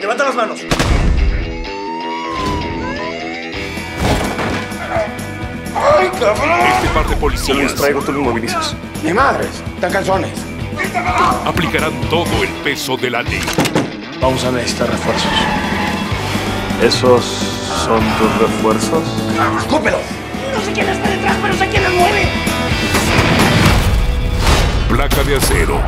Levanta las manos. ¡Ay, cabrón! Este par de Yo lo policías distraigo, tú lo movilizas. ¡Mi madres! ¡Están calzones! aplicarán todo el peso de la ley. Vamos a necesitar refuerzos. ¿Esos son tus refuerzos? ¡Escúpelo! No sé quién está detrás, pero sé quién la mueve. Placa de acero.